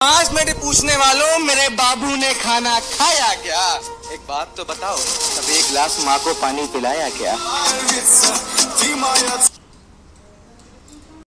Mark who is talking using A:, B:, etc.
A: आज मेरे पूछने वालों मेरे बाबू ने खाना खाया क्या? एक बात तो बताओ कभी एक गिलास माँ को पानी पिलाया क्या?